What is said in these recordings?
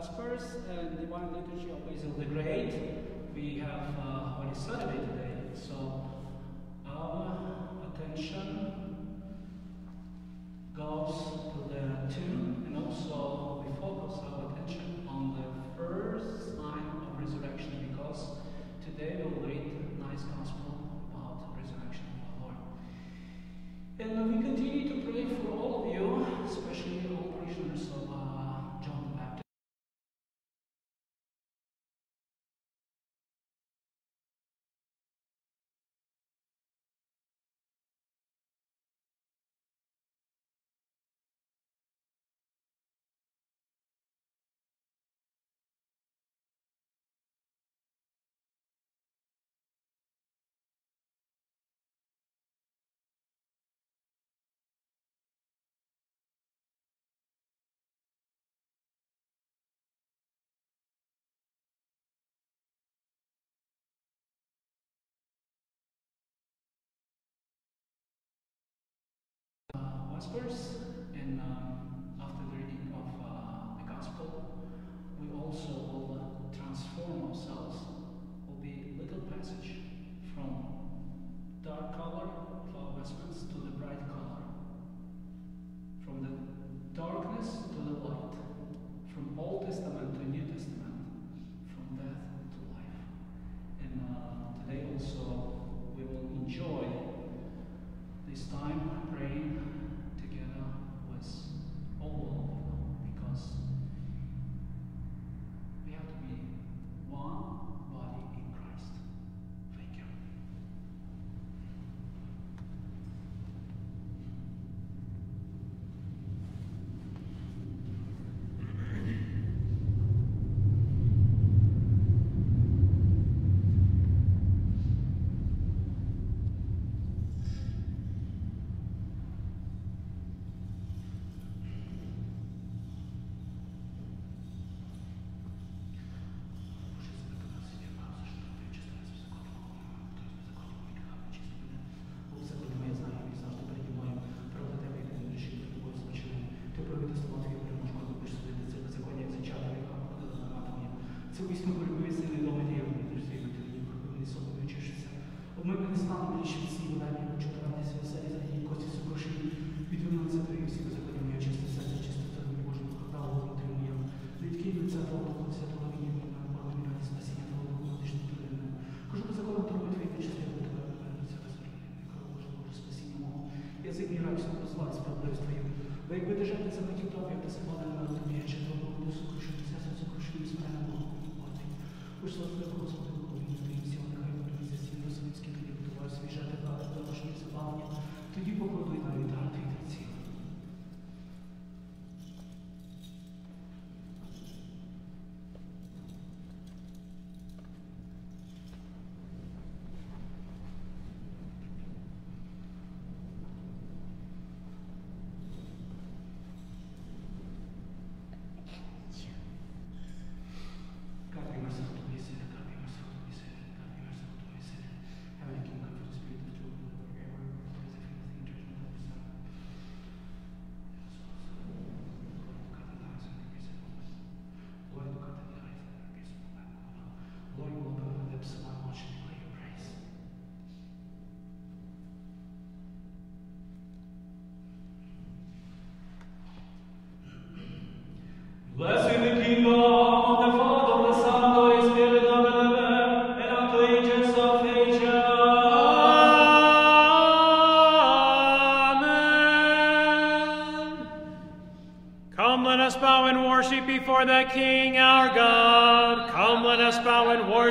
Vespers and Divine Liturgy of Basil the Great. We have uh, Holy Saturday today, so our attention goes to the tune and also we focus our attention on the first sign of resurrection because today we'll read a nice gospel about the resurrection of our Lord. And we continue to pray for all of you, especially all parishioners of uh, Vespers, and um, after the reading of uh, the Gospel, we also will transform ourselves. Will be little passage from dark color of our vestments to the bright color, from the darkness to the light, from Old Testament to New Testament, from death to life. And uh, today also we will enjoy this time praying one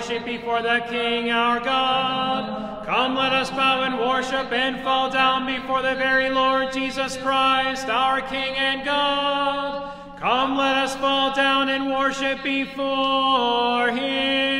worship before the King our God. Come, let us bow and worship and fall down before the very Lord Jesus Christ, our King and God. Come, let us fall down and worship before him.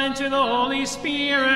And to the Holy Spirit.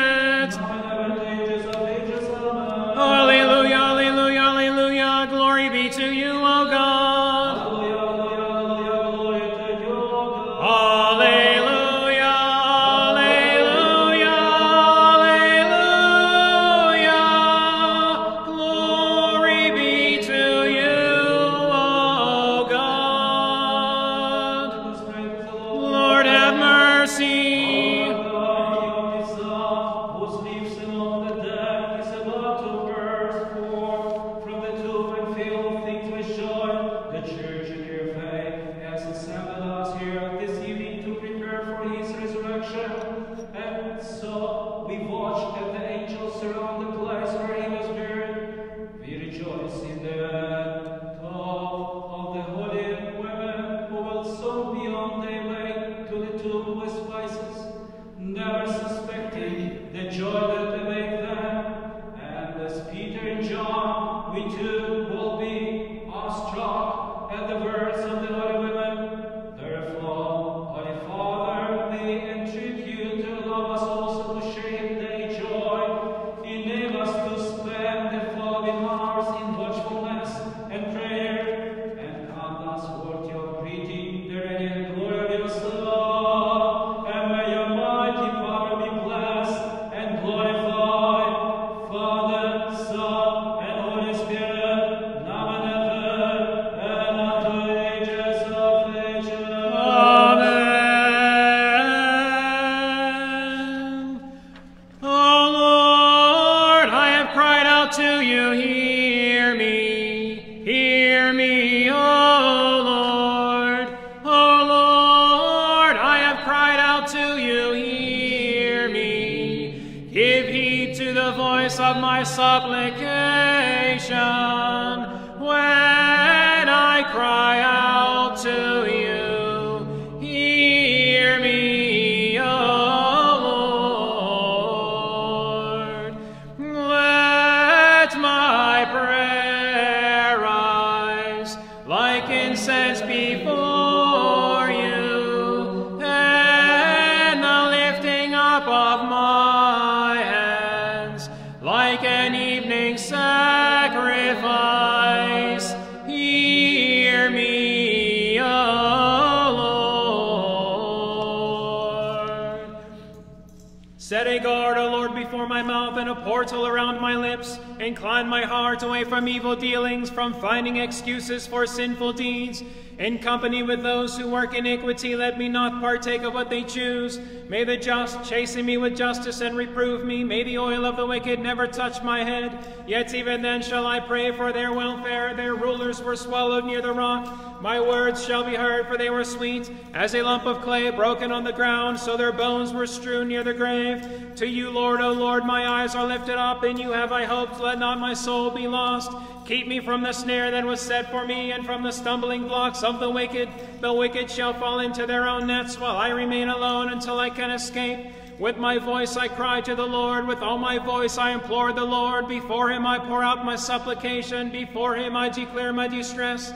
Set a guard, O Lord, before my mouth and a portal around my lips. Incline my heart away from evil dealings, from finding excuses for sinful deeds. In company with those who work in iniquity, let me not partake of what they choose. May the just chasten me with justice and reprove me. May the oil of the wicked never touch my head. Yet even then shall I pray for their welfare. Their rulers were swallowed near the rock. My words shall be heard, for they were sweet, as a lump of clay broken on the ground, so their bones were strewn near the grave. To you, Lord, O Lord, my eyes are lifted up, in you have I hoped. Let not my soul be lost. Keep me from the snare that was set for me, and from the stumbling blocks of the wicked. The wicked shall fall into their own nets, while I remain alone until I can escape. With my voice I cry to the Lord, with all my voice I implore the Lord. Before him I pour out my supplication, before him I declare my distress.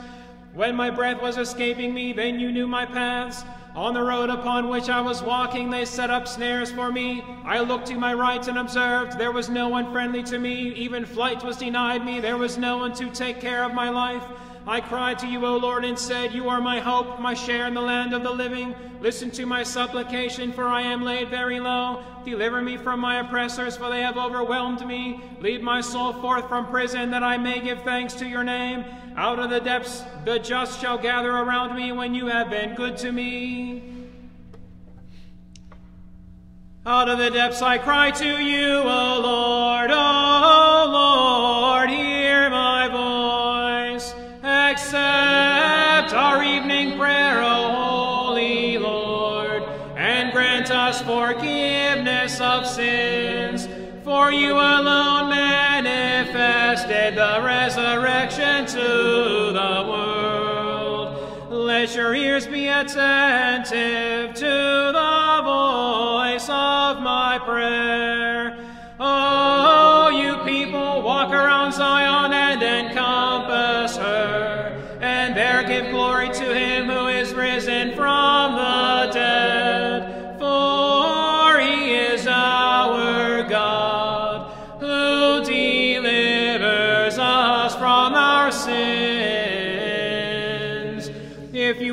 When my breath was escaping me, then you knew my paths. On the road upon which I was walking, they set up snares for me. I looked to my right and observed, there was no one friendly to me. Even flight was denied me, there was no one to take care of my life. I cried to you, O Lord, and said, You are my hope, my share in the land of the living. Listen to my supplication, for I am laid very low. Deliver me from my oppressors, for they have overwhelmed me. Lead my soul forth from prison, that I may give thanks to your name. Out of the depths the just shall gather around me when you have been good to me. Out of the depths I cry to you, O Lord, O Lord, hear my voice. Accept our evening prayer, O Holy Lord, and grant us forgiveness of sins. For you alone the resurrection to the world. Let your ears be attentive to the voice of my prayer. Oh, you people, walk around Zion and encompass her, and there give glory to him who is risen from the dead.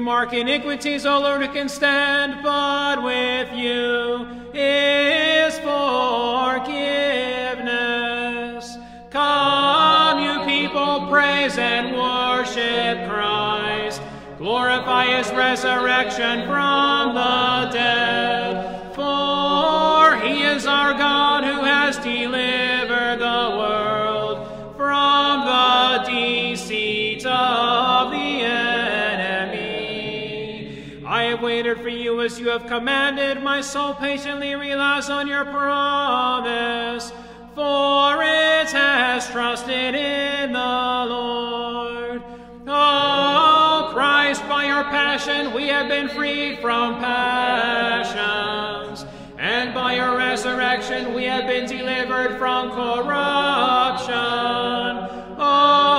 Mark iniquities, O Lord, who can stand, but with you is forgiveness. Come, you people, praise and worship Christ. Glorify his resurrection from the dead. For he is our God who has delivered For you as you have commanded. My soul patiently relies on your promise, for it has trusted in the Lord. Oh, Christ, by your passion we have been freed from passions, and by your resurrection we have been delivered from corruption. Oh,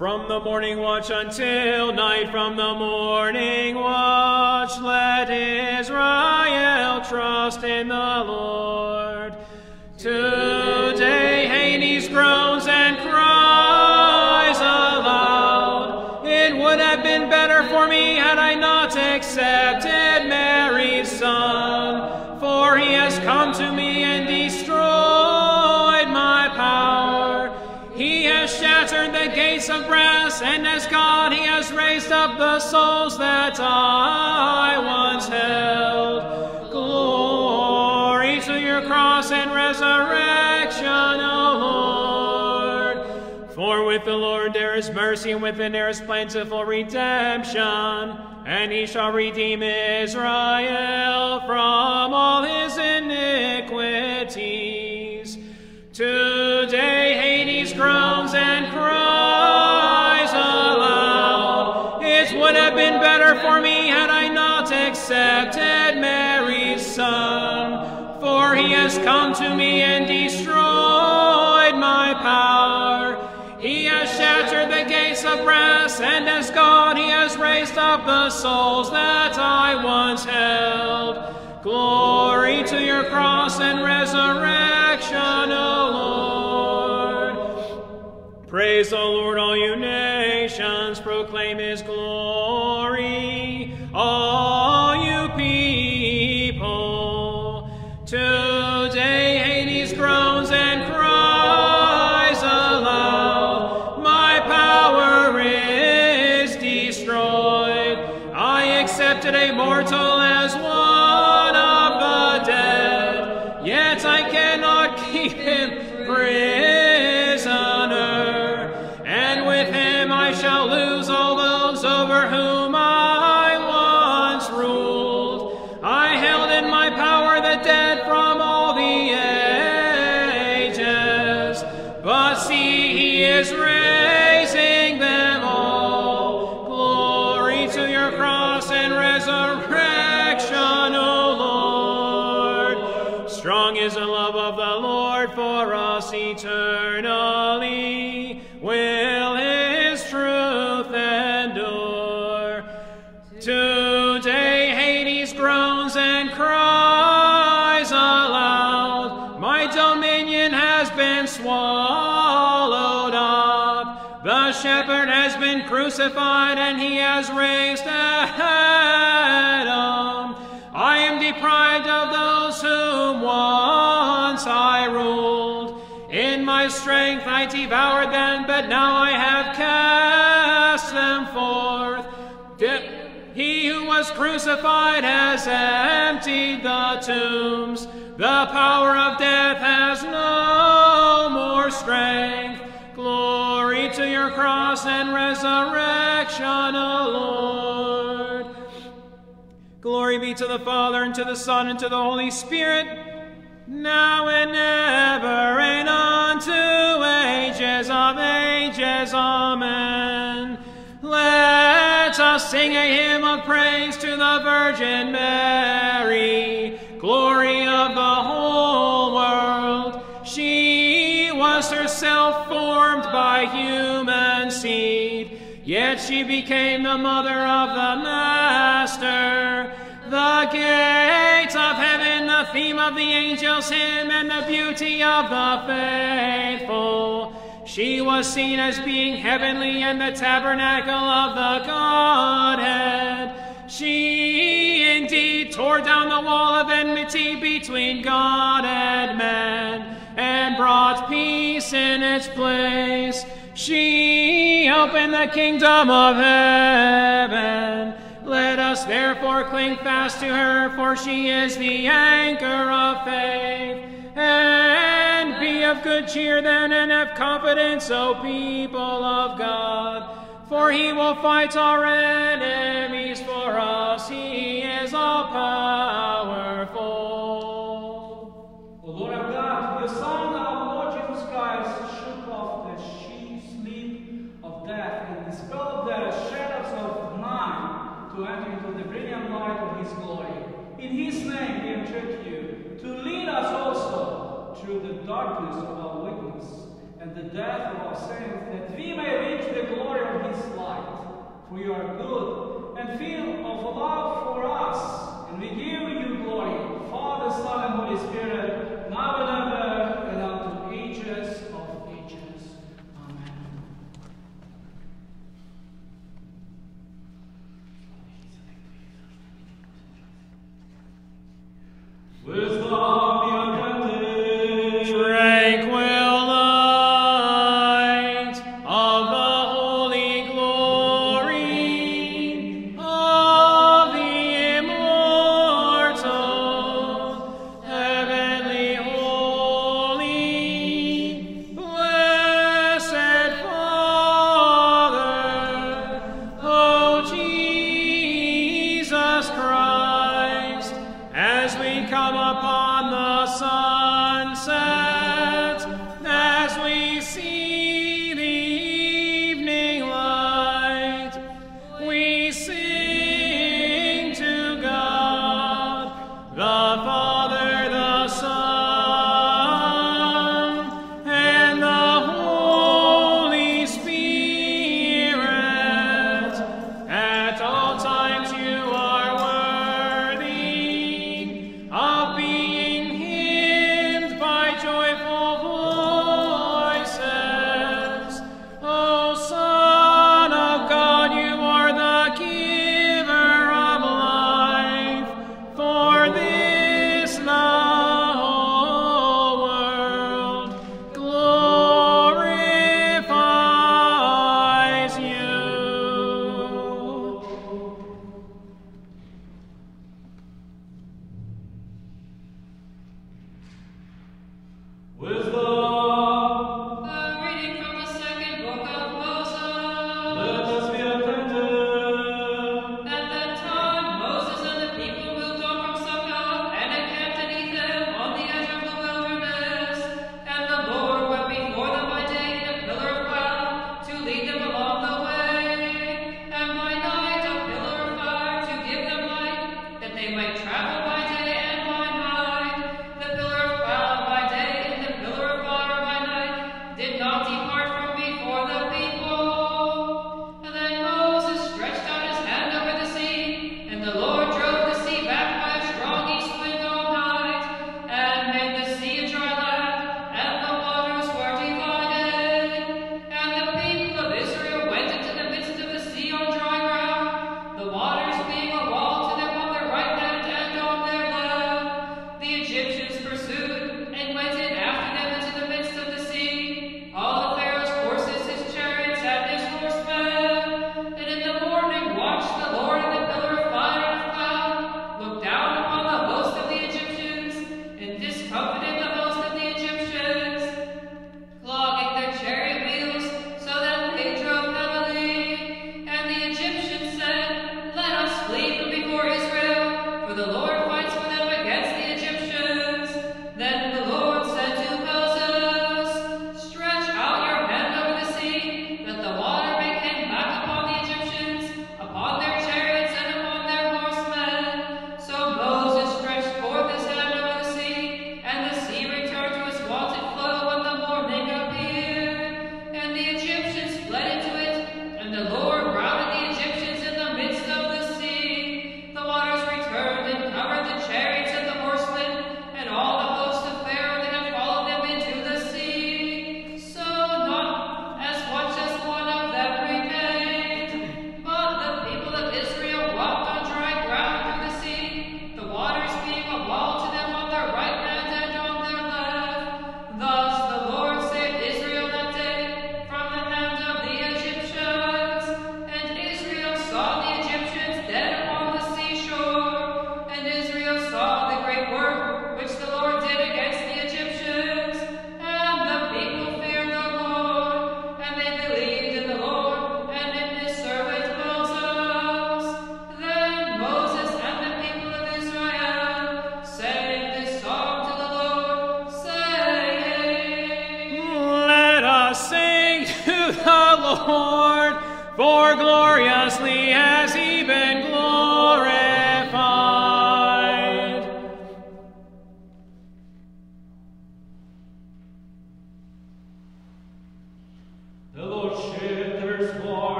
From the morning watch until night, from the morning watch, let Israel trust in the Lord. Today gates of brass, and as God he has raised up the souls that I once held. Glory to your cross and resurrection, O Lord. For with the Lord there is mercy, and with him there is plentiful redemption, and he shall redeem Israel from all his iniquities. Today groans and cries aloud. It would have been better for me had I not accepted Mary's son, for he has come to me and destroyed my power. He has shattered the gates of brass, and as God he has raised up the souls that I once held. Glory to your cross and resurrection, O Lord. Praise the Lord, all you nations, proclaim his glory, crucified and he has raised Adam. I am deprived of those whom once I ruled. In my strength I devoured them, but now I have cast them forth. He who was crucified has emptied the tombs. The power of death has no more strength. Glory to your cross and resurrection, O Lord. Glory be to the Father, and to the Son, and to the Holy Spirit, now and ever, and unto ages of ages. Amen. Let us sing a hymn of praise to the Virgin Mary, glory of the whole world. She herself formed by human seed, yet she became the mother of the Master. The gate of heaven, the theme of the angels' hymn, and the beauty of the faithful. She was seen as being heavenly and the tabernacle of the Godhead. She indeed tore down the wall of enmity between God and man and brought peace in its place. She opened the kingdom of heaven. Let us therefore cling fast to her, for she is the anchor of faith. And be of good cheer then, and have confidence, O people of God. For he will fight our enemies for us. He is all powerful. The shadows of night to enter into the brilliant light of his glory. In his name we entreat you to lead us also through the darkness of our weakness and the death of our sins, that we may reach the glory of his light. For you are good and filled of love for us, and we give you glory, Father, Son, and Holy Spirit, now and Questa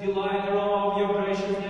delight aroma of your graciousness,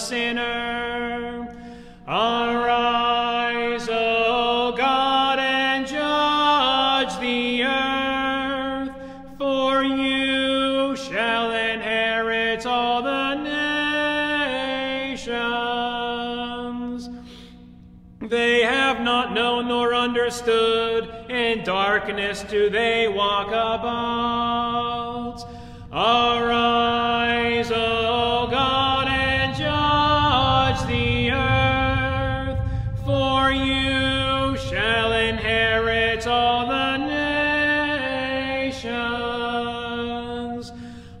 sinner. Arise, O God, and judge the earth, for you shall inherit all the nations. They have not known nor understood, in darkness do they walk about. the nations.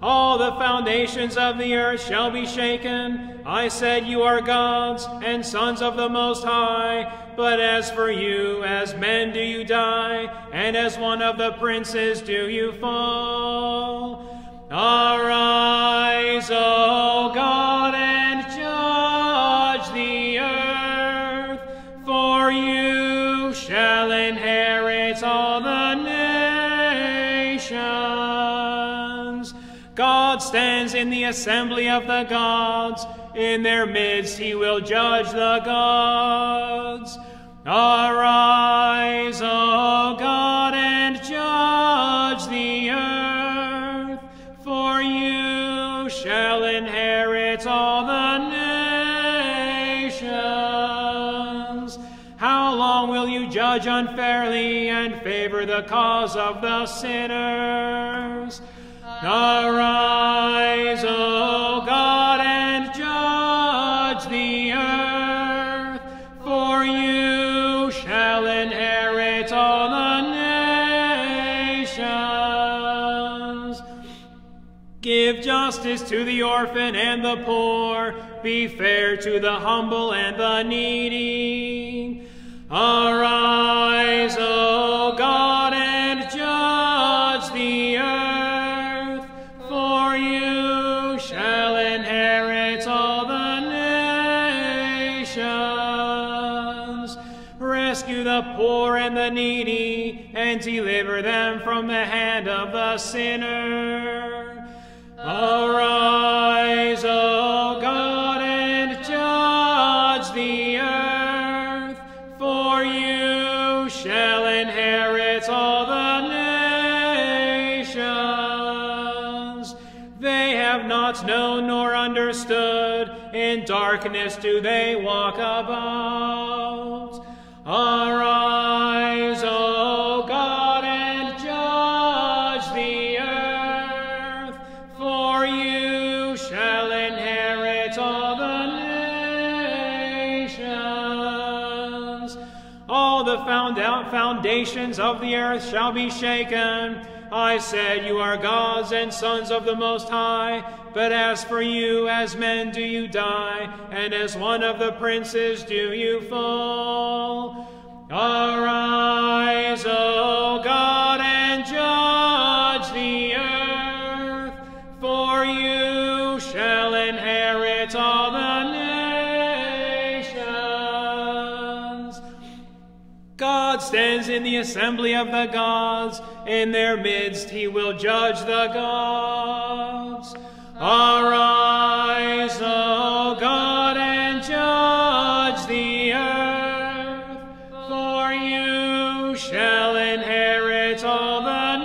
All the foundations of the earth shall be shaken. I said, You are gods and sons of the Most High. But as for you, as men do you die, and as one of the princes do you fall. Arise, O God. In the assembly of the gods. In their midst he will judge the gods. Arise, O God, and judge the earth, for you shall inherit all the nations. How long will you judge unfairly and favor the cause of the sinners? Arise, O God, and judge the earth, for you shall inherit all the nations. Give justice to the orphan and the poor. Be fair to the humble and the needy. Arise, O God, the poor and the needy, and deliver them from the hand of the sinner. Arise, O God, and judge the earth, for you shall inherit all the nations. They have not known nor understood, in darkness do they walk about. Arise, O God, and judge the earth, for you shall inherit all the nations. All the found out foundations of the earth shall be shaken. I said, You are gods and sons of the Most High. But as for you, as men do you die, and as one of the princes do you fall. Arise, O God, and judge the earth, for you shall inherit all the in the assembly of the gods. In their midst he will judge the gods. Arise, O God, and judge the earth, for you shall inherit all the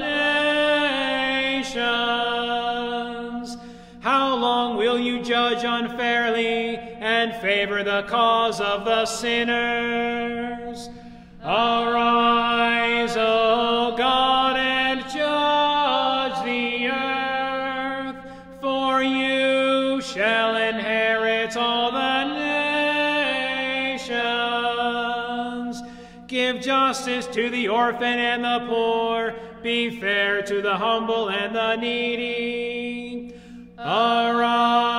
nations. How long will you judge unfairly and favor the cause of the sinners? Arise, O God, and judge the earth, for you shall inherit all the nations. Give justice to the orphan and the poor. Be fair to the humble and the needy. Arise,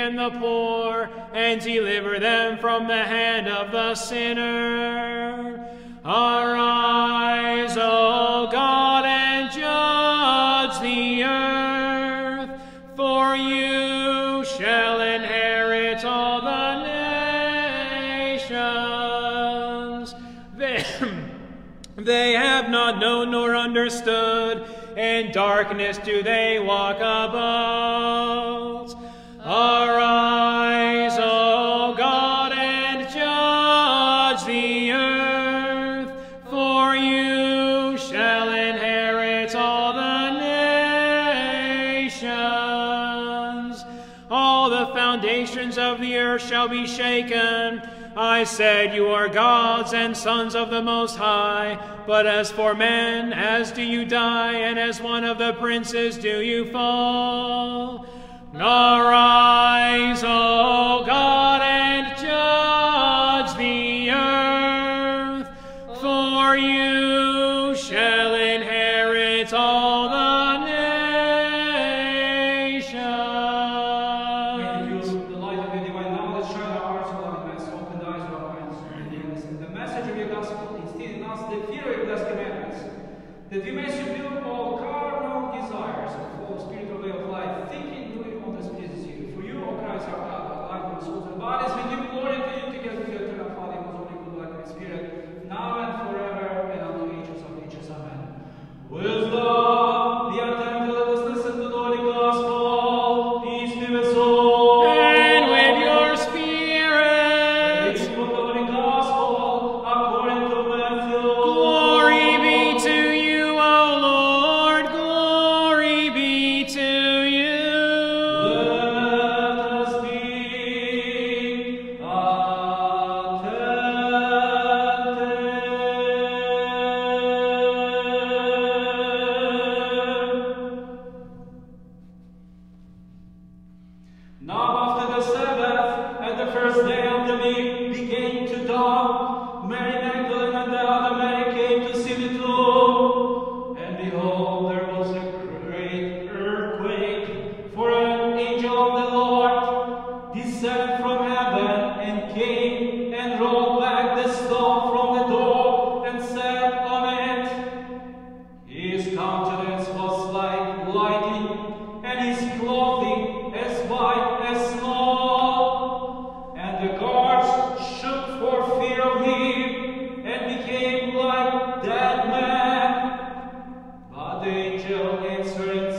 and the poor, and deliver them from the hand of the sinner. Arise, O God, and judge the earth, for you shall inherit all the nations. They, they have not known nor understood, in darkness do they walk about. Arise, O God, and judge the earth, for you shall inherit all the nations. All the foundations of the earth shall be shaken. I said, You are gods and sons of the Most High. But as for men, as do you die, and as one of the princes do you fall. Arise, O God, and judge the earth, for you still answering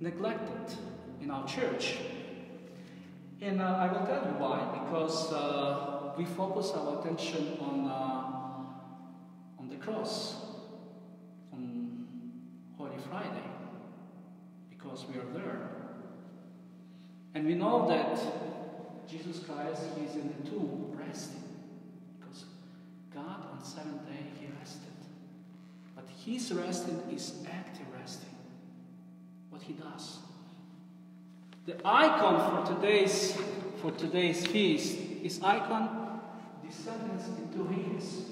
neglected in our church. And uh, I will tell you why, because uh, we focus our attention on, uh, on the cross on Holy Friday, because we are there. And we know that Jesus Christ is in the tomb resting, because God on seventh day he rested. But his resting is active what he does. The icon for today's for today's feast is icon descendants into his.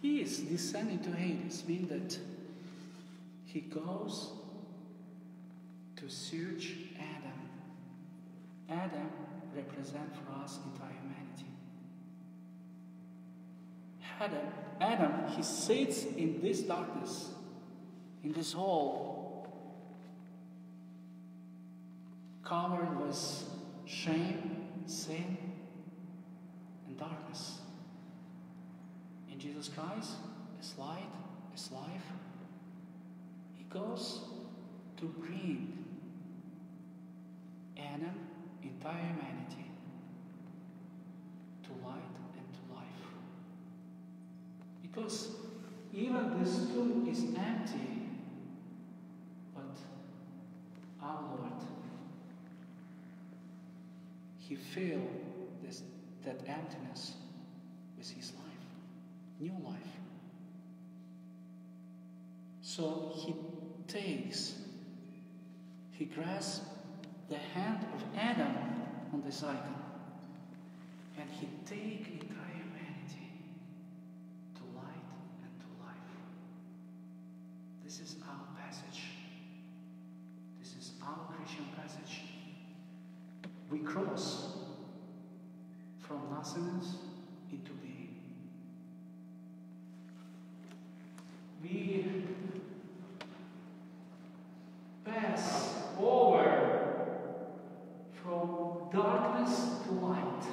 He is descending to Hades, meaning that he goes to search Adam. Adam represent for us entire humanity. Adam, Adam, he sits in this darkness, in this hole, covered with shame, sin, and darkness. In Jesus Christ, as light, as life, he goes to bring Adam entire humanity to light and to life. Because even this tomb is empty, but our Lord, He filled this, that emptiness with His life, new life. So He takes, He grasps the hand of Adam on this icon, and He takes entire humanity to light and to life. This is our passage. This is our Christian passage. We cross from nothingness into being. We pass over from darkness to light.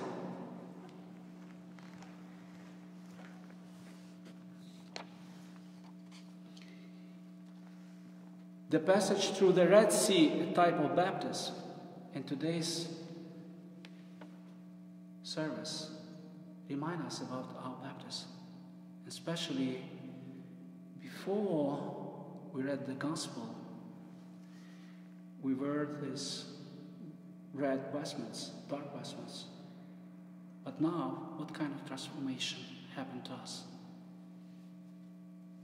The passage through the Red Sea, a type of baptism, in today's service, remind us about our baptism, especially before we read the gospel. We wear this red vestments, dark vestments. But now, what kind of transformation happened to us?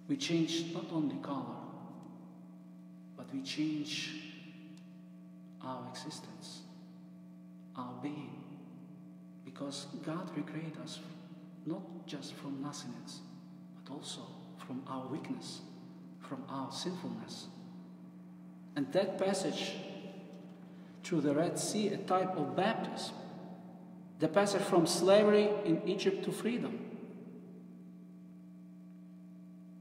We changed not only color, we change our existence, our being. Because God recreated us not just from nothingness, but also from our weakness, from our sinfulness. And that passage through the Red Sea, a type of baptism, the passage from slavery in Egypt to freedom.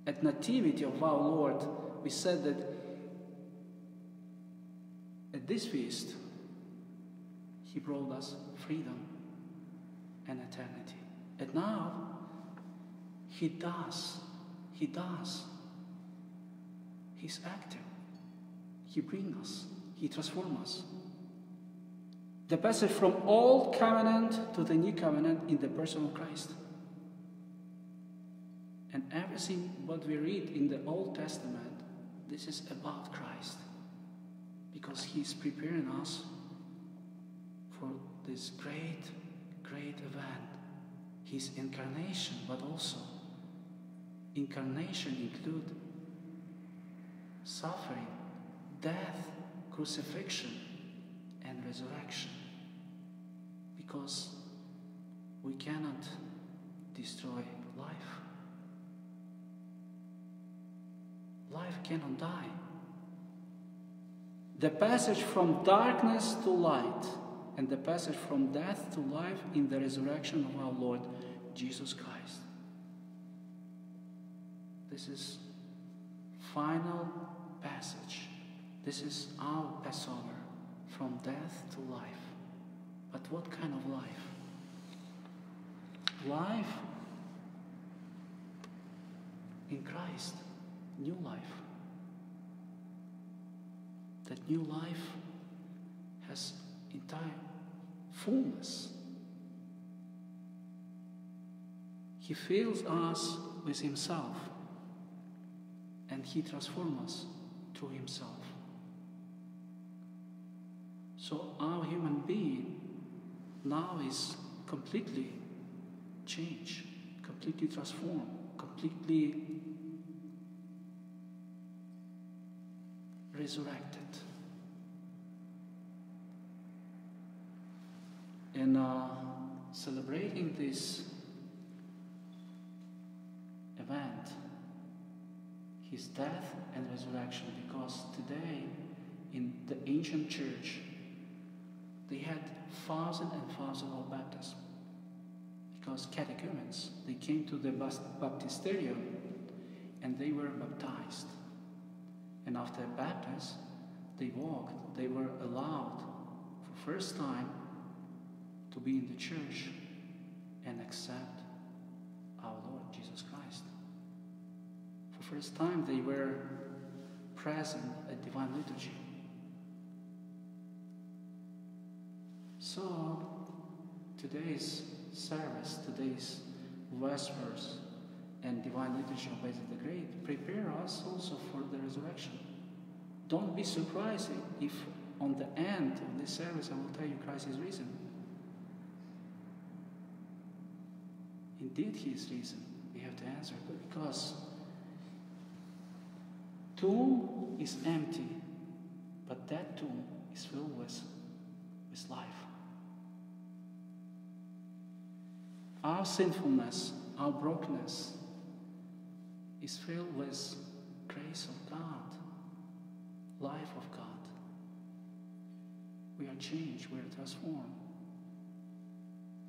At Nativity of our Lord, we said that at this feast, He brought us freedom and eternity. And now, He does, He does. He's active. He brings us, He transforms us. The passage from Old Covenant to the New Covenant in the person of Christ. And everything what we read in the Old Testament, this is about Christ. Because He's preparing us for this great, great event. His incarnation, but also incarnation include suffering, death, crucifixion, and resurrection. Because we cannot destroy life. Life cannot die. The passage from darkness to light and the passage from death to life in the resurrection of our Lord Jesus Christ. This is final passage. This is our Passover from death to life. But what kind of life? Life in Christ, new life. That new life has entire fullness. He fills us with Himself and He transforms us through Himself. So our human being now is completely changed, completely transformed, completely resurrected. And uh, celebrating this event, his death and resurrection, because today in the ancient church, they had thousands and thousands of baptisms. Because catechumens, they came to the baptisterium and they were baptized. And after baptism, they walked, they were allowed for first time to be in the church and accept our Lord Jesus Christ. For first time they were present at divine liturgy. So today's service, today's Vespers, and Divine Liturgy of the Great prepare us also for the resurrection. Don't be surprised if on the end of this service I will tell you Christ is risen. Indeed, He is risen. We have to answer, because tomb is empty, but that tomb is filled with, with life. Our sinfulness, our brokenness is filled with grace of God, life of God. We are changed, we are transformed.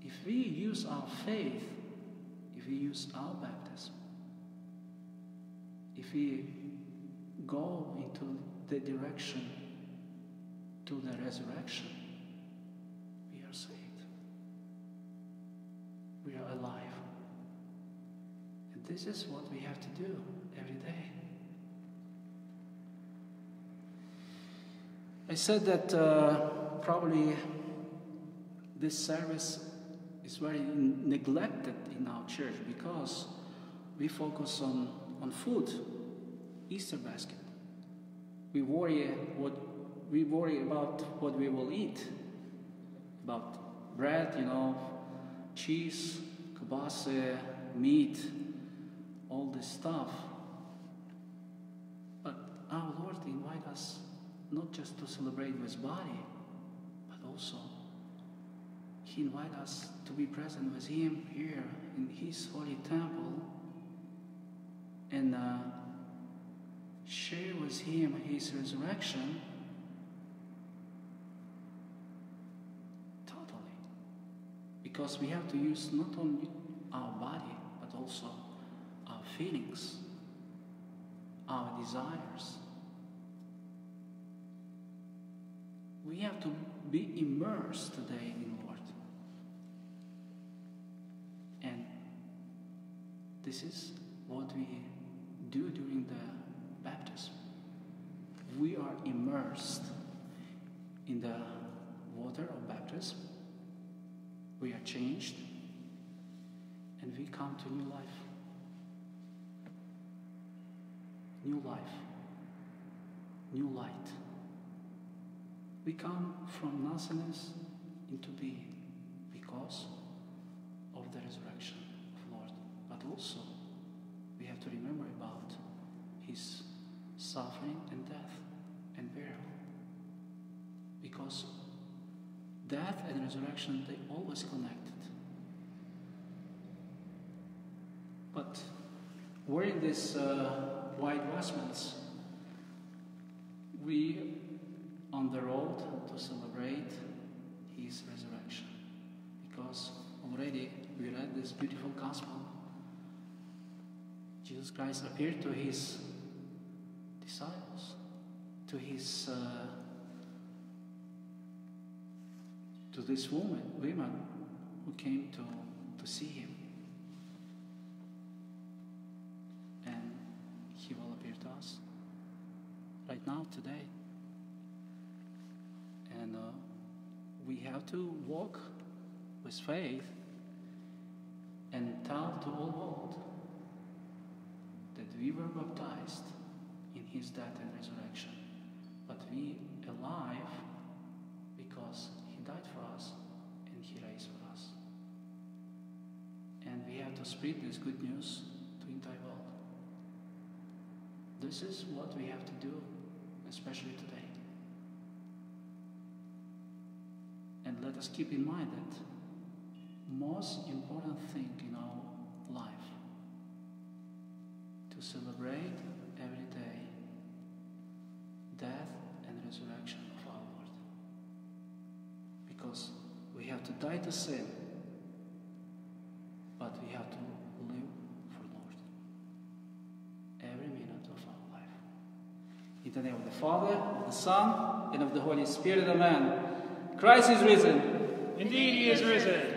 If we use our faith, if we use our baptism, if we go into the direction to the resurrection, we are saved. We are alive. This is what we have to do every day. I said that uh, probably this service is very neglected in our church because we focus on, on food, Easter basket. We worry what we worry about what we will eat, about bread, you know, cheese, kibasa, meat, all this stuff. But our Lord invites us not just to celebrate with his body, but also He invites us to be present with Him here in His holy temple and uh, share with Him His resurrection totally. Because we have to use not only our body, but also feelings, our desires. We have to be immersed today in Lord. And this is what we do during the baptism. We are immersed in the water of baptism. We are changed and we come to new life. New life. New light. We come from nothingness into being because of the resurrection of Lord. But also, we have to remember about his suffering and death and burial. Because death and resurrection, they always connected. But wearing this uh, white vestments, we on the road to celebrate his resurrection. Because already we read this beautiful gospel. Jesus Christ appeared to his disciples, to his uh, to this woman, women who came to, to see him. And he will appear to us right now, today. And uh, we have to walk with faith and tell to all world that we were baptized in his death and resurrection, but we alive because he died for us and he raised for us. And we have to spread this good news. This is what we have to do, especially today. And let us keep in mind that most important thing in our life to celebrate every day death and resurrection of our Lord. Because we have to die to sin, but we have to live for Lord every minute of our life. In the name of the Father, of the Son, and of the Holy Spirit, Amen. Christ is risen. Indeed, he is risen.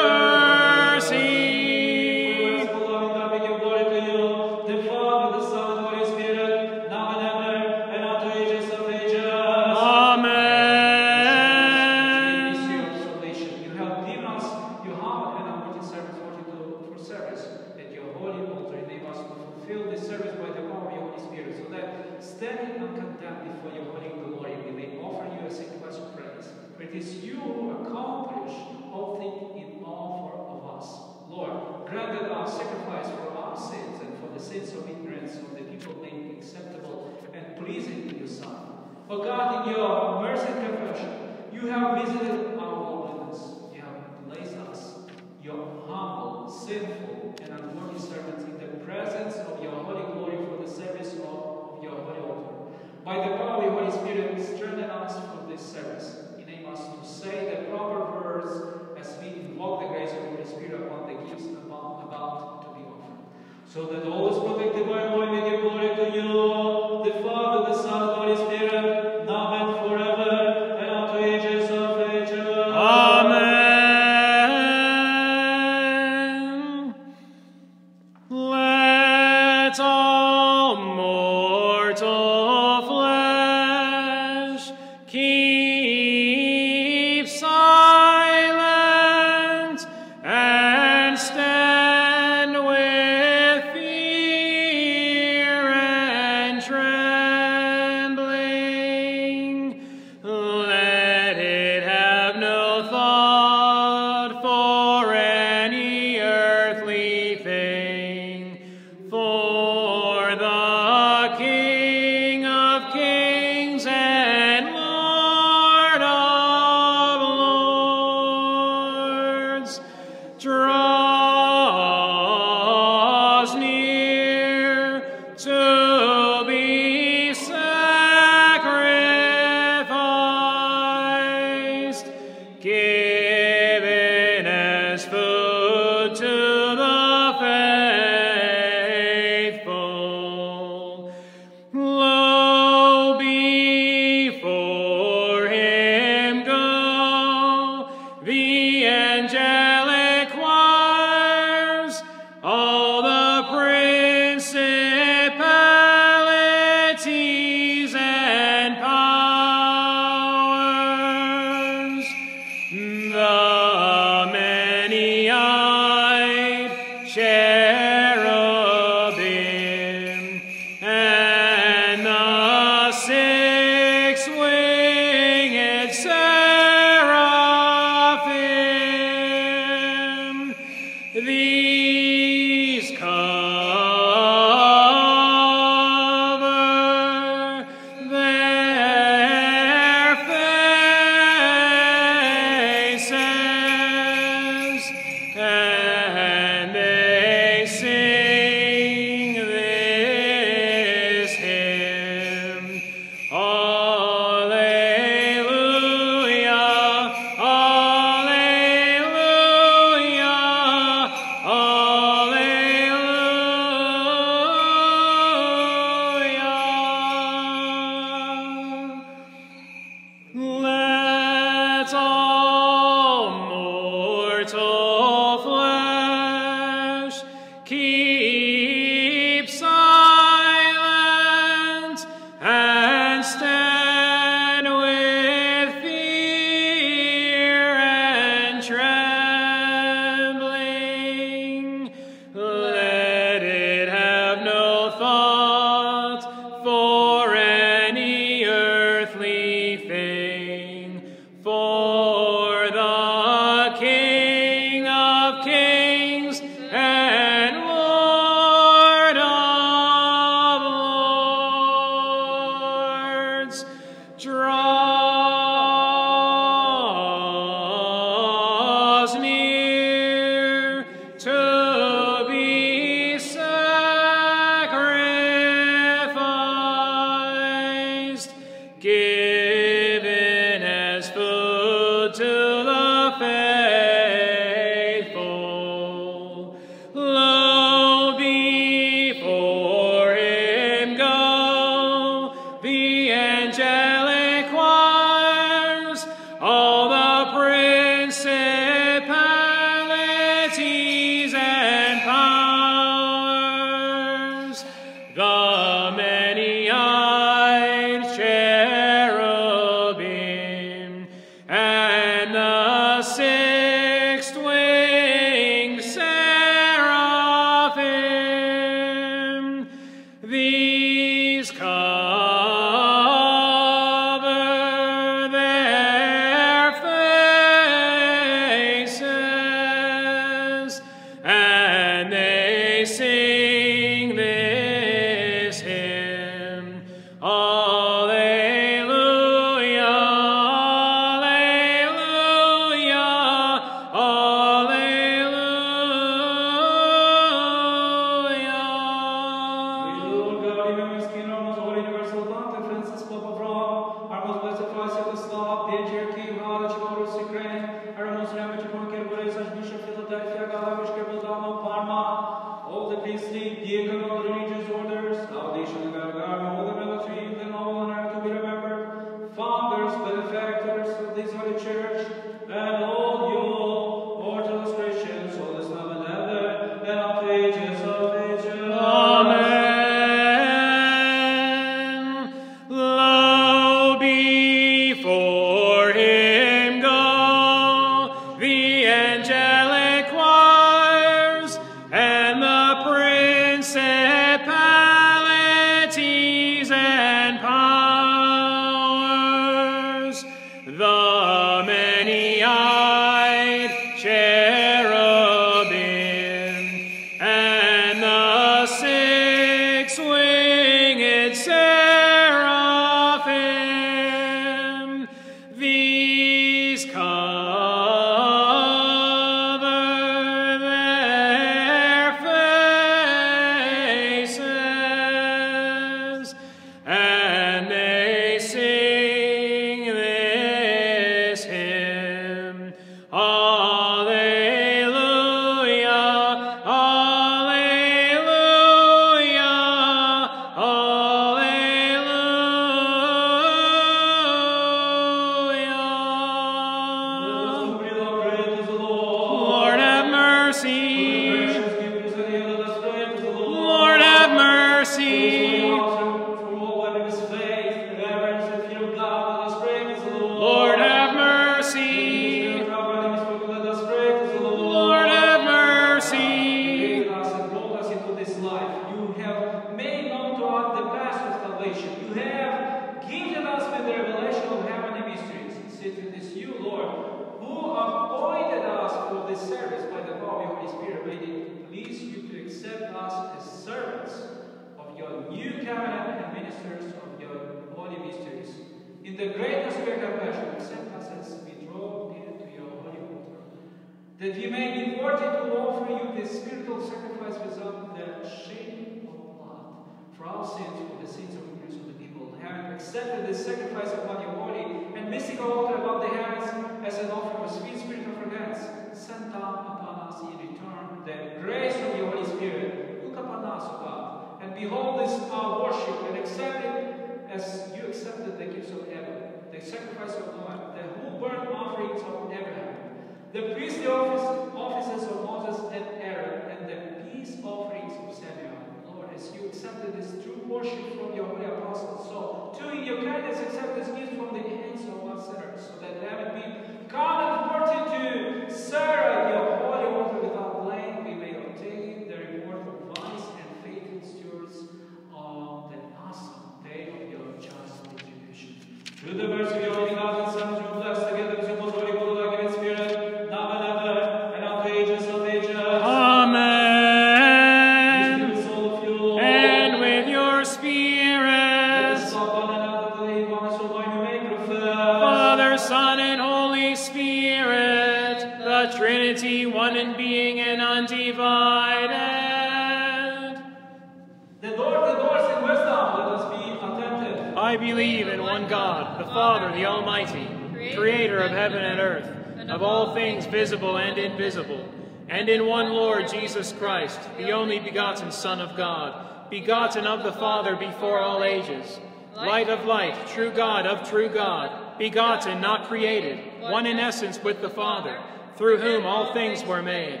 things visible and invisible, and in one Lord Jesus Christ, the only begotten Son of God, begotten of the Father before all ages, light of light, true God of true God, begotten, not created, one in essence with the Father, through whom all things were made.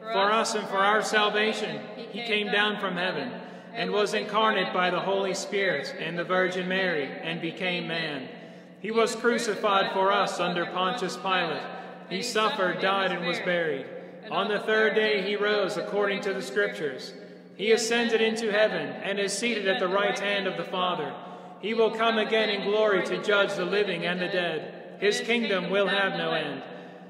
For us and for our salvation, he came down from heaven, and was incarnate by the Holy Spirit and the Virgin Mary, and became man. He was crucified for us under Pontius Pilate, he suffered, died, and was buried. On the third day he rose according to the Scriptures. He ascended into heaven and is seated at the right hand of the Father. He will come again in glory to judge the living and the dead. His kingdom will have no end.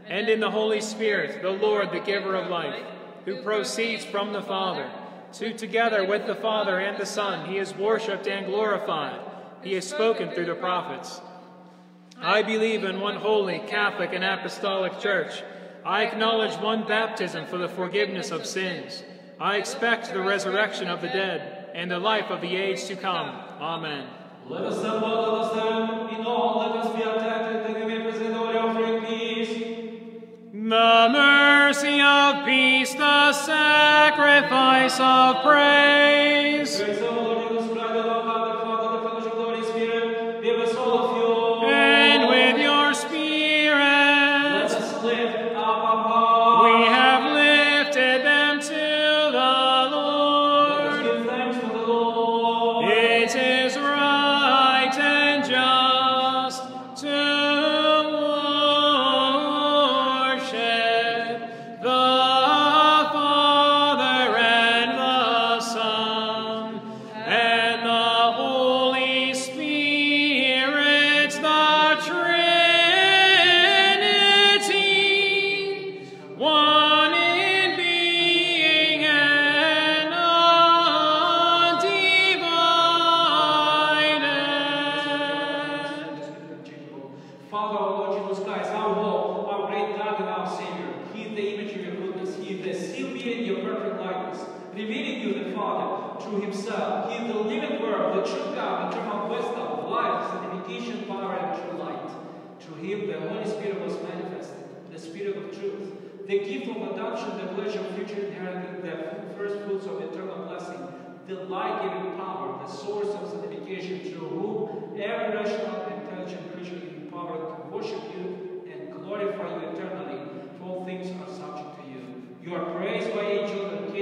And in the Holy Spirit, the Lord, the giver of life, who proceeds from the Father, who together with the Father and the Son, he is worshipped and glorified. He has spoken through the prophets. I believe in one holy, Catholic, and Apostolic Church. I acknowledge one baptism for the forgiveness of sins. I expect the resurrection of the dead and the life of the age to come. Amen. Let us all let us stand in all, let us be attentive that we may present all offering peace. The mercy of peace, the sacrifice of praise.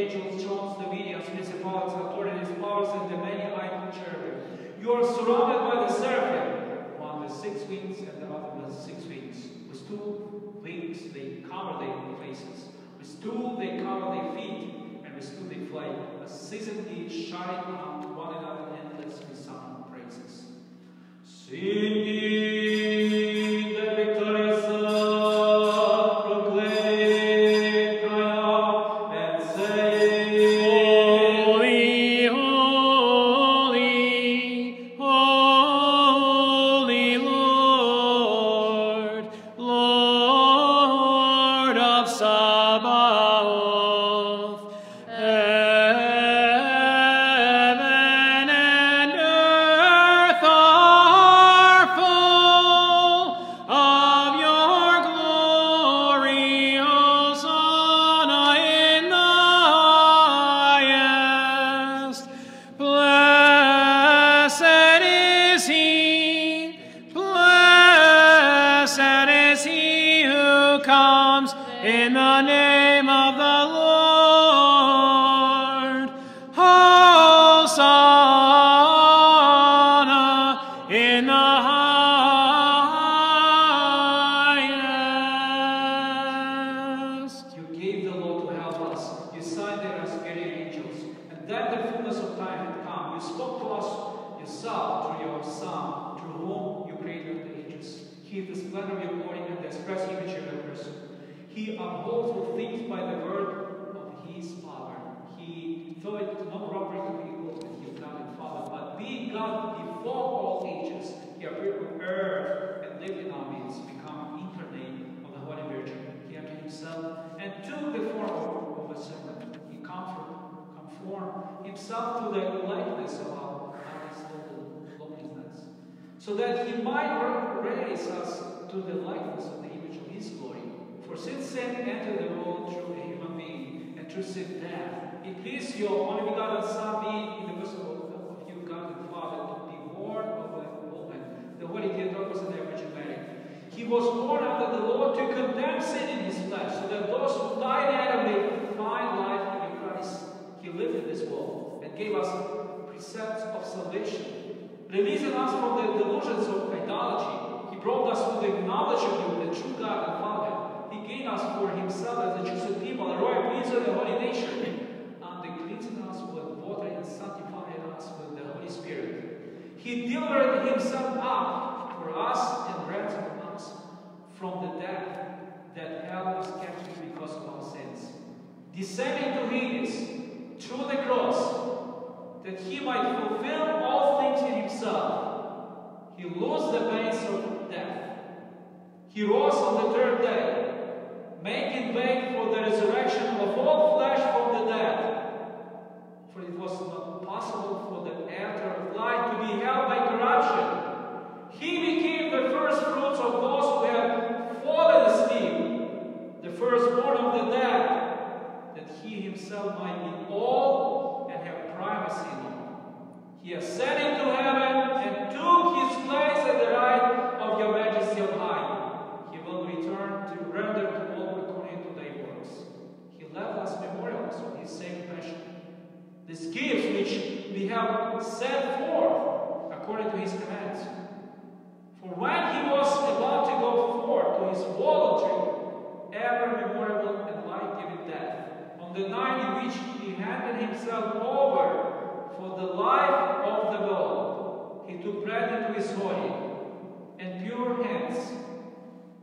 angels chose dominions, principalities, authorities, powers, and the many-eyed cherubim. You are surrounded by the seraphim, one with six wings and the other with six wings. With two wings they cover their faces, with two they cover their feet, and with two they fly. A season each shining unto one another endless with sound praises. Sing in all and have privacy. in all. He ascended to heaven and took his place at the right of your majesty on high. He will return to render to all according to their works. He left us memorials of his same passion. These gifts which we have set forth according to his commands. For when he was about to go forth to his voluntary, ever memorable and life-giving death, the night in which he handed himself over for the life of the world, he took bread into his holy and pure hands,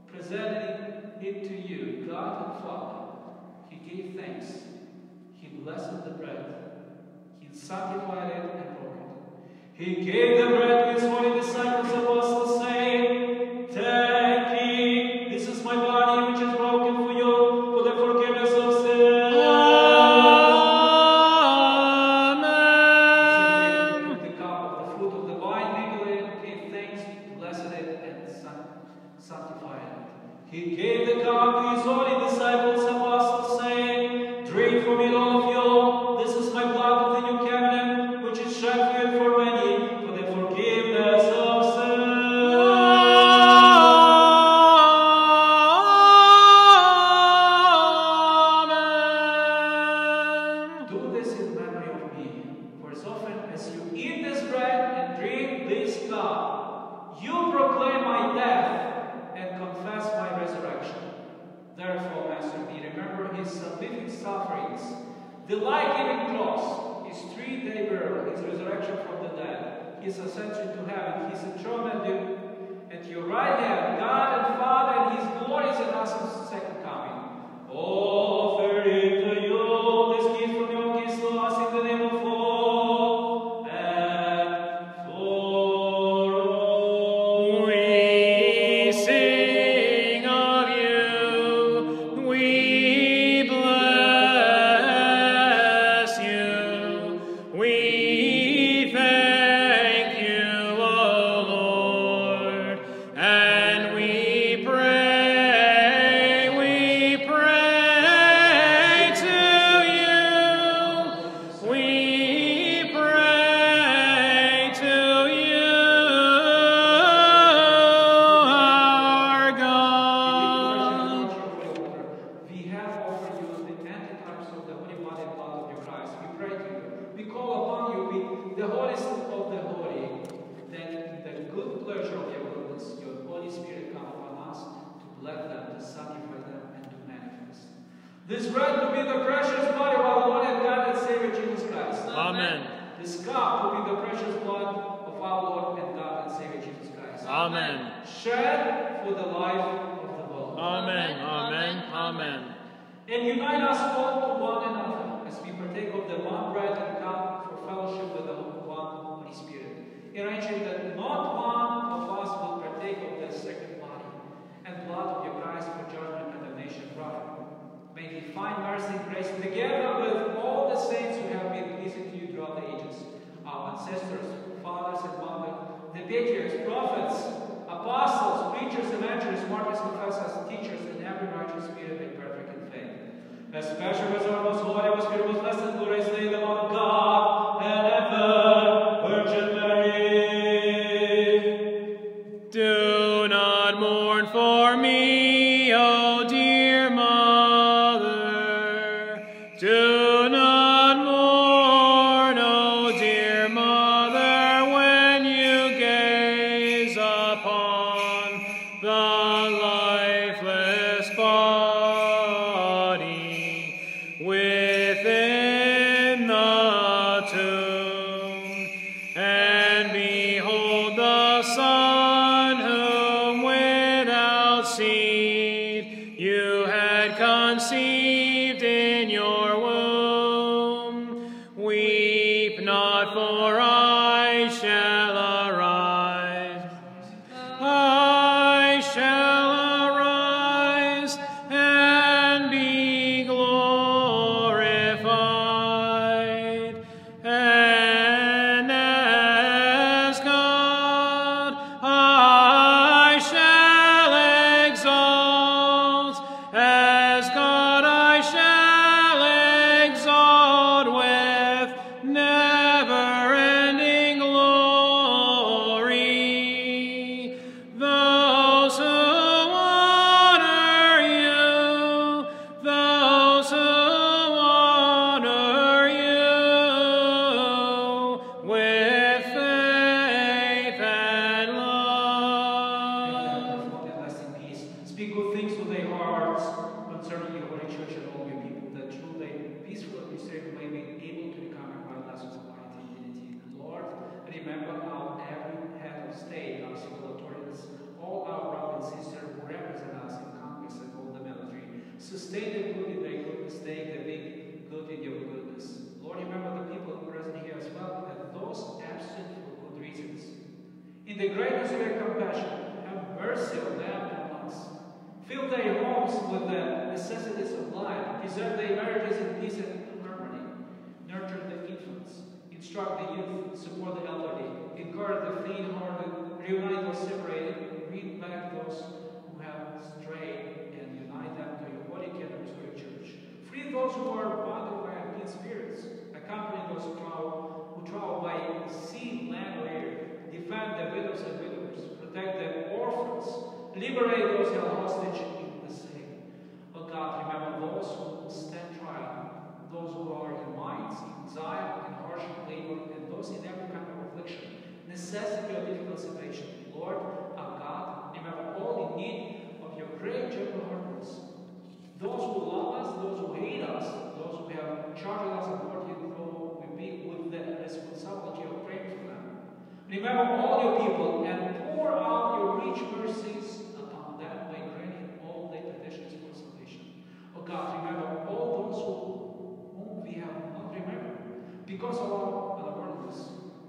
presenting it to you, God the Father. He gave thanks. He blessed the bread. He sanctified it and broke it. He gave the bread to his holy disciples, apostles, evangelists, martyrs, as teachers, in every righteous spirit and perfect in faith. As special was our most holy, was fearless, blessed, glorious name, the Lord God.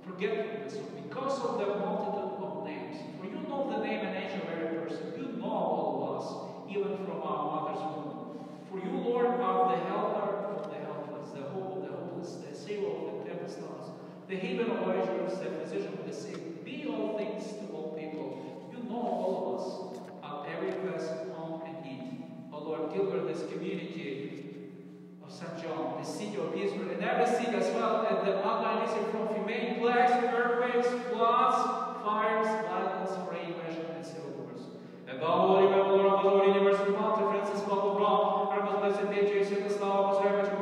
forgetfulness because of the multitude of names. For you know the name and age of every person. You know all of us, even from our mother's womb. For you, Lord, are the helper of the helpless, the hope of the hopeless, the savior of the tempests, the haven of pleasures, the physician of the sick. Be all things to all people. You know all of us, of every person, home and need. O Lord, deliver this community St. John, the city of Israel, and every city as well, and the online listed from human plagues, earthquakes, floods, fires, violence, rain, and wars And Above all, remember, our universal Pontifex, Pope of Rome, our most blessed Patriarch, Sviatoslav, our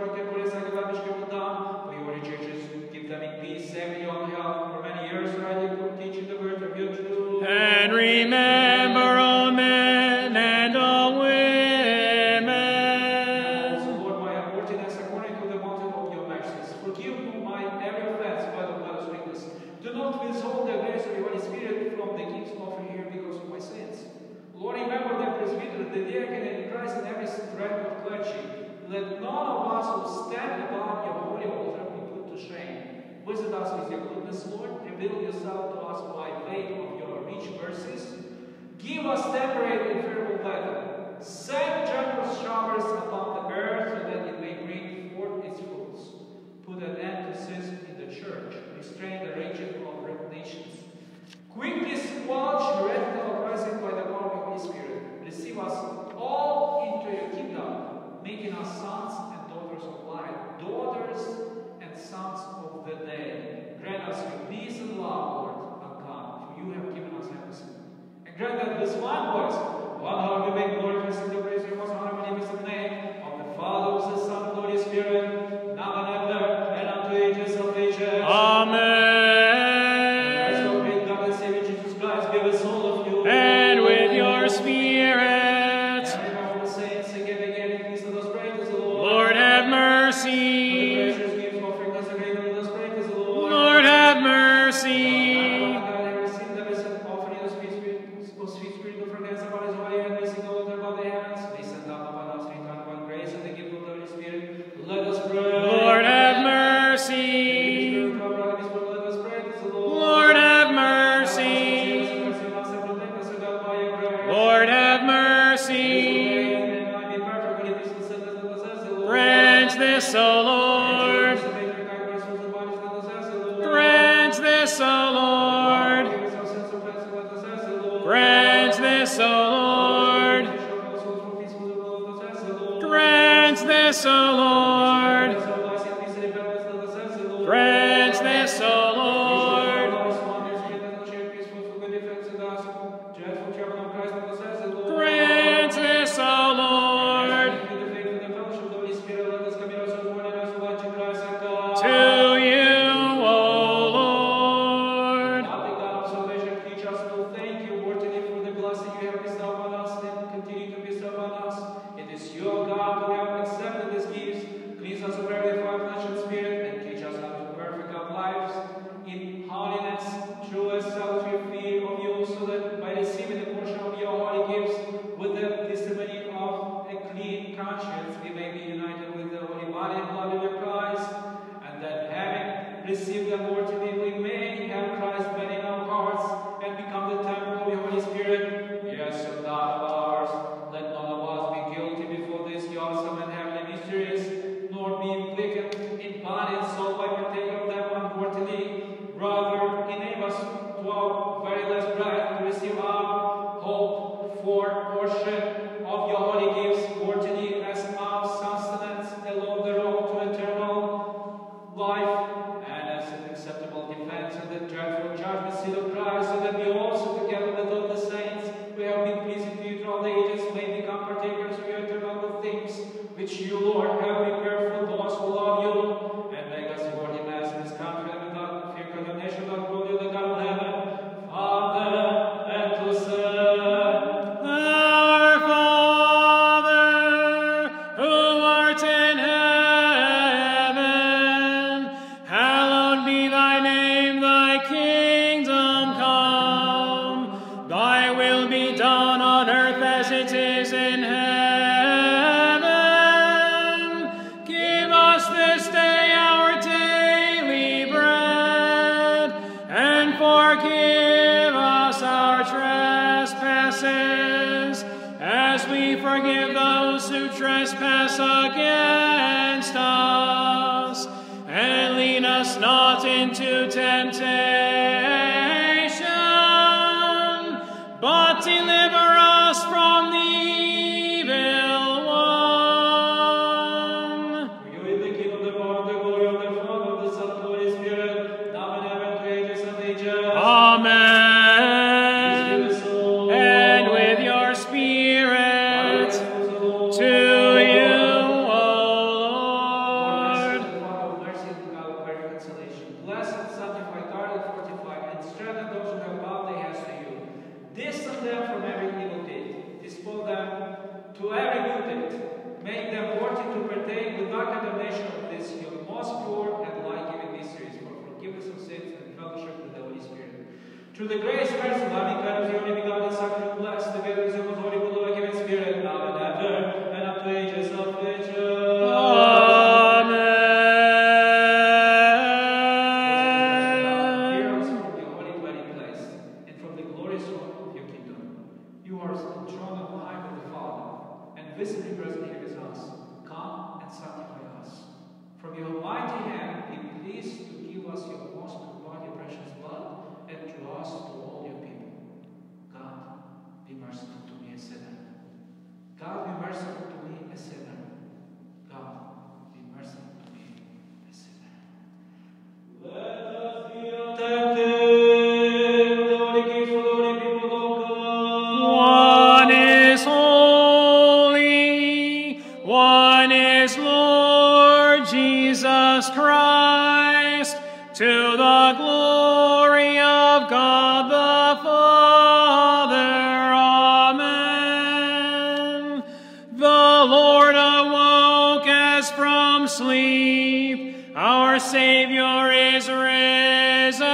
sleep, our Savior is risen.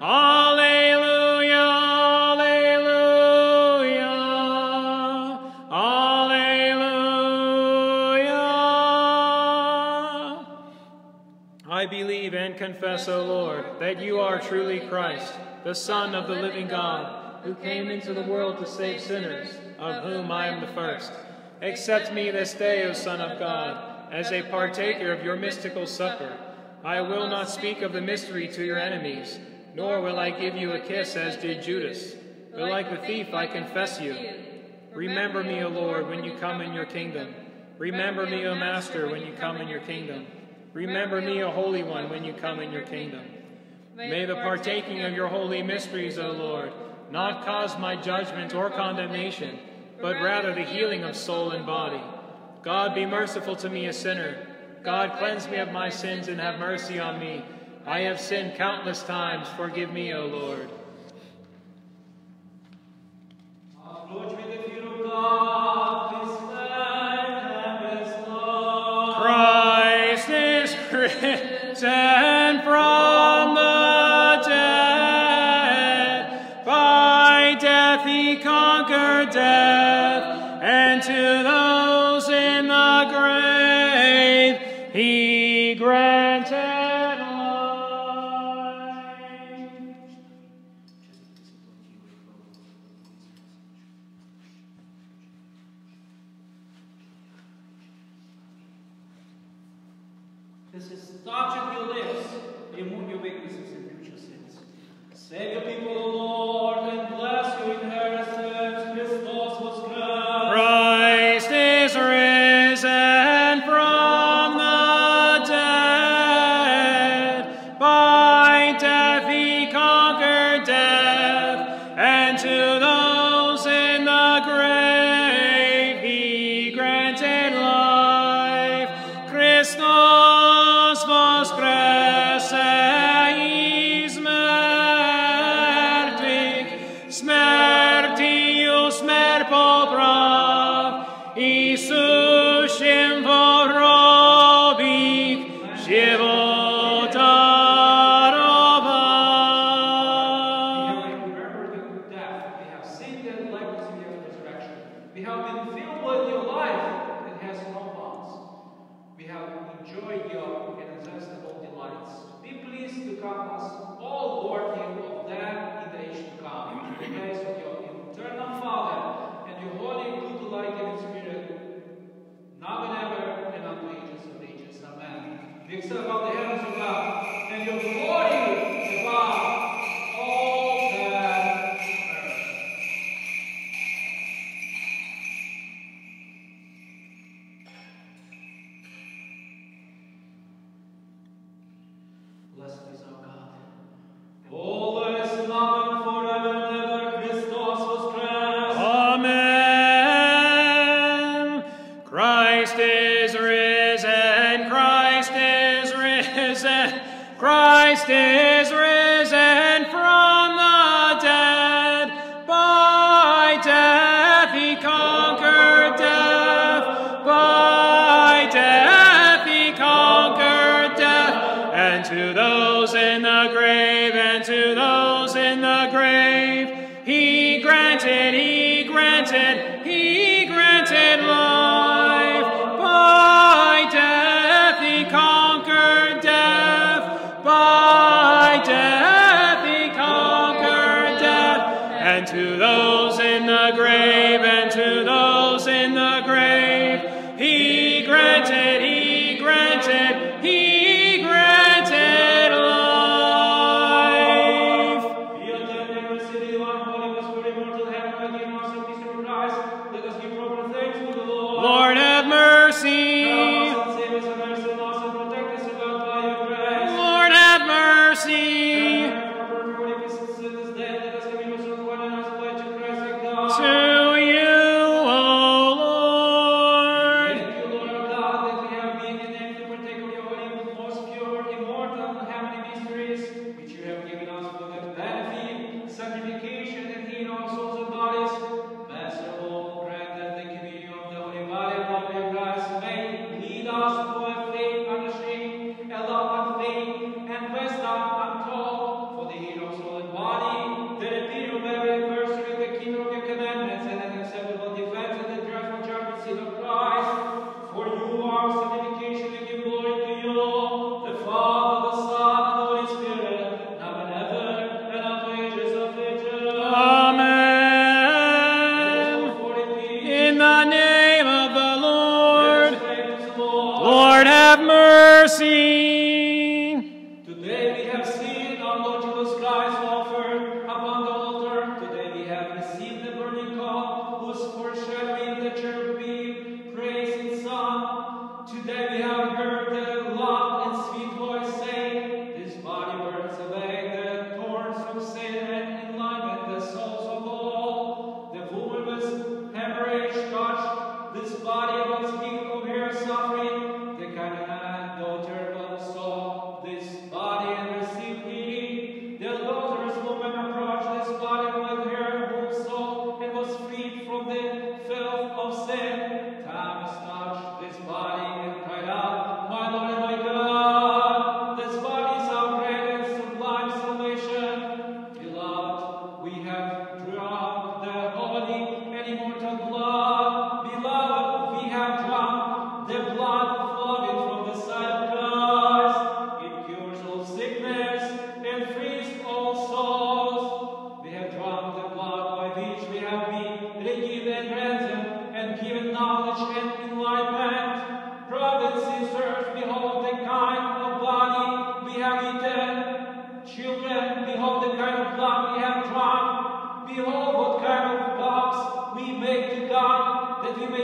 Alleluia, alleluia, alleluia. I believe and confess, O Lord, that you are truly Christ, the Son of the living God, who came into the world to save sinners, of whom I am the first. Accept me this day, O Son of God, as a partaker of your mystical supper. I will not speak of the mystery to your enemies, nor will I give you a kiss as did Judas. But like the thief, I confess you. Remember me, O Lord, when you come in your kingdom. Remember me, O Master, when you come in your kingdom. Remember me, O Holy One, when you come in your kingdom. May the partaking of your holy mysteries, O Lord, not cause my judgment or condemnation, but rather the healing of soul and body. God, be merciful to me, a sinner. God, cleanse me of my sins and have mercy on me. I have sinned countless times. Forgive me, O Lord. Me, God.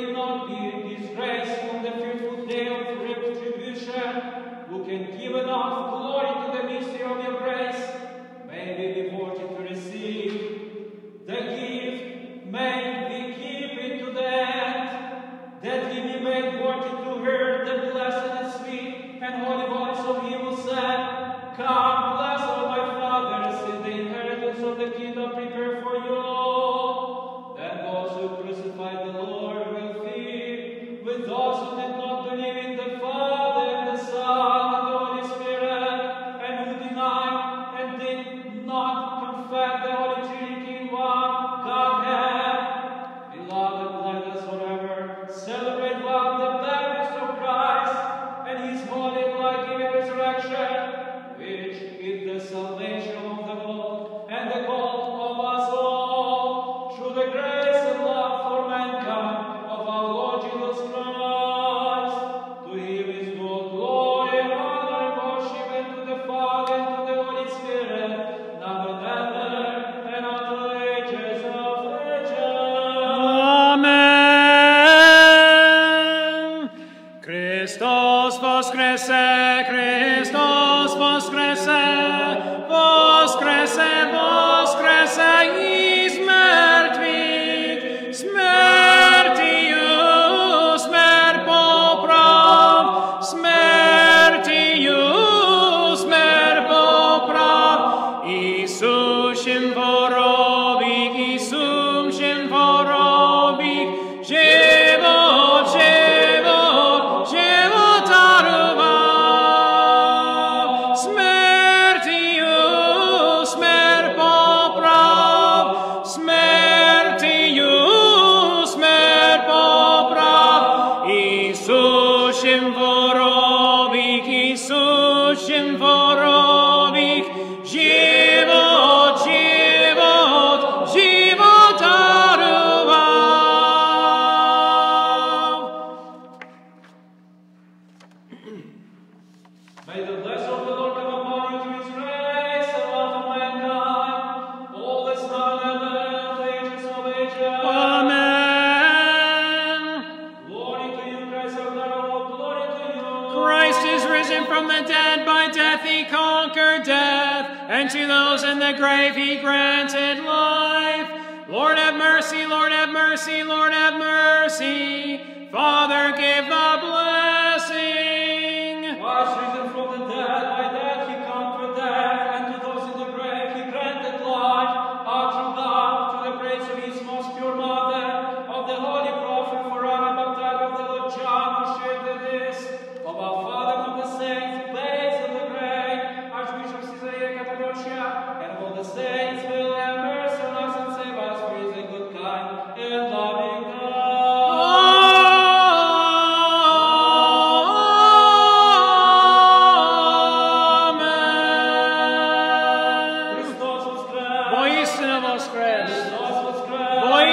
will not be disgraced on the fearful day of retribution, who can give enough glory to the mystery of your grace, may we be worthy to receive the gift, may we keep it to the end, that we may be worthy to hear the blessed and sweet and holy voice of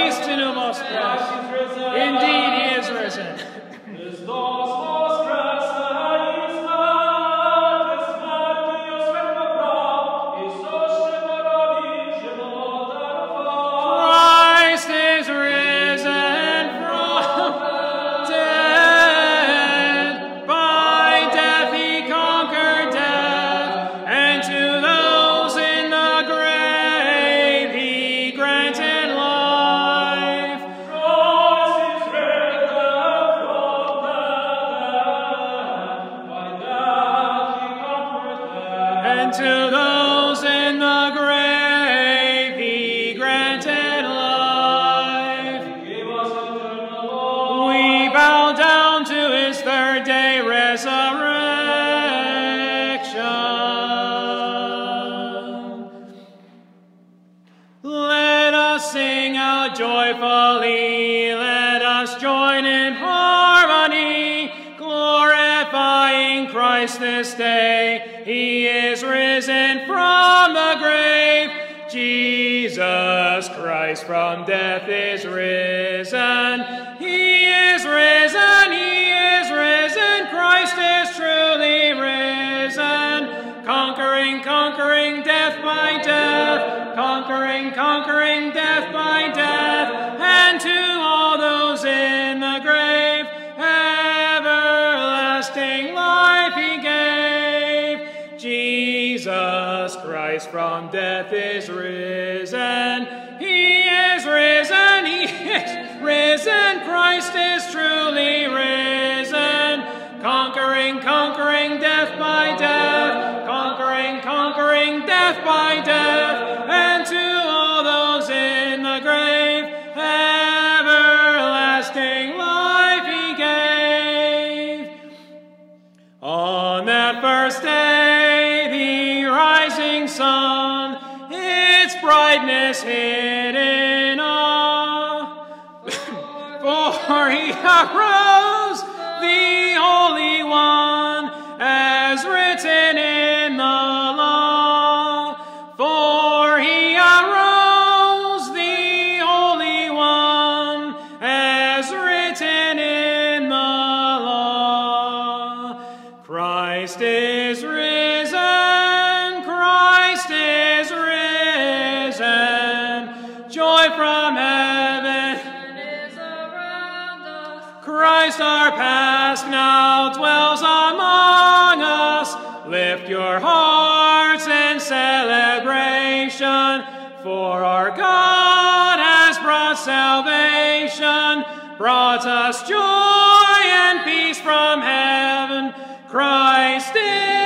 Christ in our most Jesus Christ from death is risen. He is risen, he is risen, Christ is truly risen. Conquering, conquering death by death, conquering, conquering death by death, and to all those in the grave, everlasting life he gave. Jesus Christ from death is risen. Run. Christ our Pasch now dwells among us. Lift your hearts in celebration, for our God has brought salvation, brought us joy and peace from heaven. Christ is